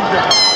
Danger.